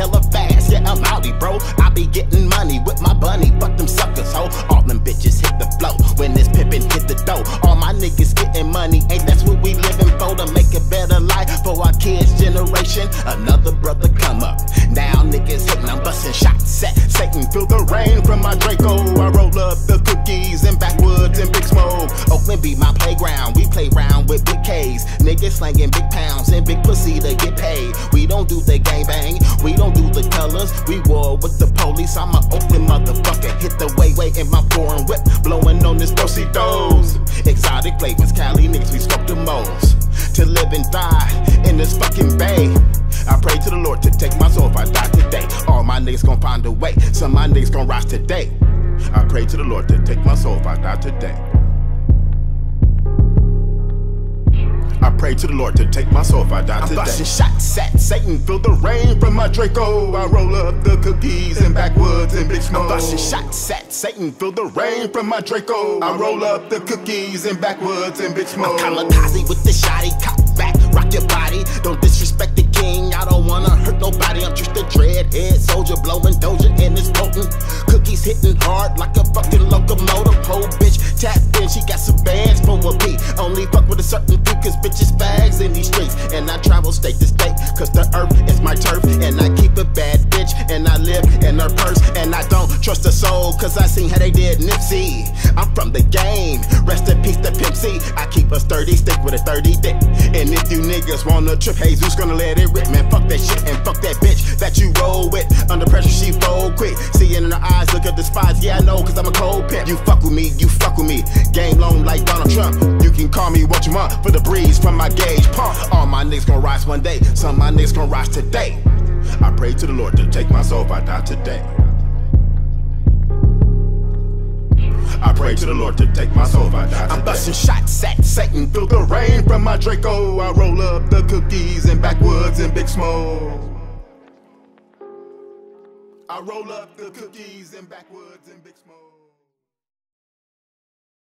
hella fast. Yeah, I'm outie, bro. I be getting money with my bunny. Fuck them suckers, ho. All them bitches hit the flow when this pippin' hit the dough. All my niggas getting money, ain't that's what we living for to make a better life for our kids' generation. Another brother come up. Now niggas hitting, I'm busting shots. at Satan feel the rain from my Draco. I roll up the cookies in backwoods and big smoke. Oakland be my Niggas slanging big pounds and big pussy to get paid. We don't do the gang bang. We don't do the colors. We war with the police. I'm a Oakland motherfucker. Hit the way way in my foreign whip. Blowing on this dosey dose. Exotic flavors. Cali niggas, we smoke the most. To live and die in this fucking bay. I pray to the Lord to take my soul if I die today. All my niggas gon' find a way. Some of my niggas gon' rise today. I pray to the Lord to take my soul if I die today. I pray to the Lord to take my soul if I die I'm today. busting shots at Satan. Feel the rain from my Draco. I roll up the cookies in backwoods and big smoke. I'm busting shots at Satan. Feel the rain from my Draco. I roll up the cookies in backwoods and big smoke. Kamikaze with the shotty, cock dreadhead soldier, blowing doja in his potent. Cookies hitting hard like a fucking locomotive. Whole bitch tapped in, she got some bands for a beat. Only fuck with a certain few, cause bitches fags in these streets. And I travel state to state, cause the earth is my turf. And I keep a bad bitch, and I live in her purse. And I don't trust a soul, cause I seen how they did Nipsey. I'm from the game, rest in peace to Pimp C. I keep a sturdy stick with a 30 dick. And if you niggas wanna trip, Jesus gonna let it rip, man. Fuck that shit and fuck in her eyes, look at the spots. Yeah, I know, cause I'm a cold pimp. You fuck with me, you fuck with me. Game long like Donald Trump. You can call me what you want for the breeze from my gauge pump. All my niggas gonna rise one day, some of my niggas gonna rise today. I pray to the Lord to take my soul if I die today. I pray to the Lord to take my soul if I die today. I'm busting shots at Satan. through the rain from my Draco. I roll up the cookies in backwoods and big smoke. I roll up the cookies in backwoods and big smoke.